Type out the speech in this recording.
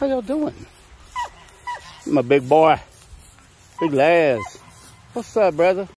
How y'all doing? My big boy. Big Laz. What's up, brother?